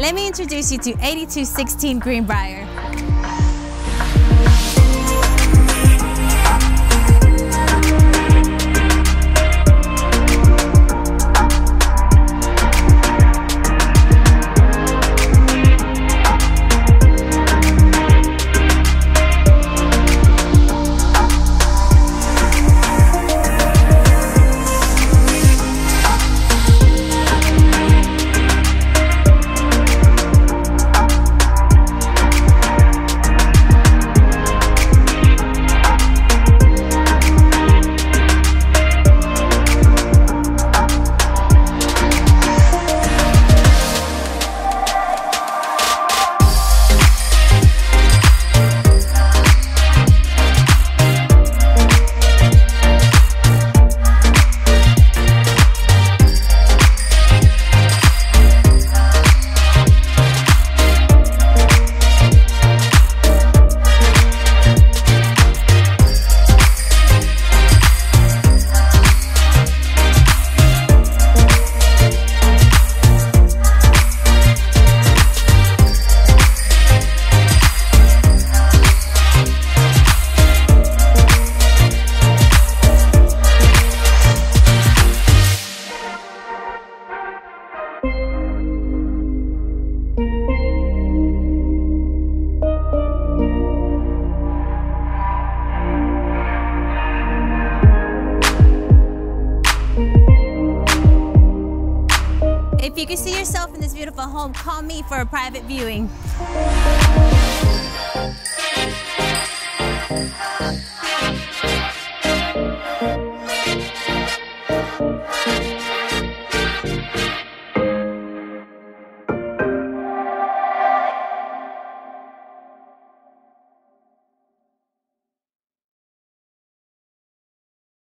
Let me introduce you to 8216 Greenbrier. If you can see yourself in this beautiful home, call me for a private viewing.